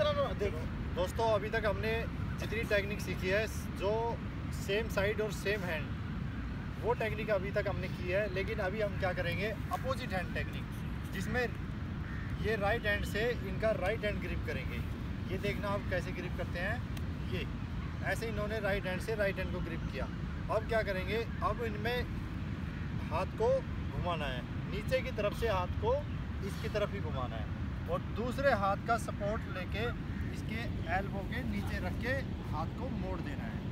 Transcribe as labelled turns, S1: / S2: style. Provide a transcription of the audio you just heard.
S1: तरह देखो, दोस्तों, अभी तक हमने जितनी टेक्निक सीखी है, जो सेम साइड और सेम हैंड वो टेक्निक अभी तक हमने की है, लेकिन अभी हम क्या करेंगे अपोजिट हैंड टेक्निक जिसमें ये राइट हैंड से इनका राइट हैंड ग्रिप करेंगे। ये देखना आप कैसे ग्रिप करते हैं। ये, ऐसे इन्होंने राइट हैंड से राइट हैंड को ग्रिप किया। अब क्या करेंगे, अब इनमें हाथ को घुमाना है। नीचे की तरफ़ से हाथ को इसकी तरफ़ ही घुमाना है। और दूसरे हाथ का सपोर्ट लेके इसके एल्बो के नीचे रख के हाथ को मोड़ देना है।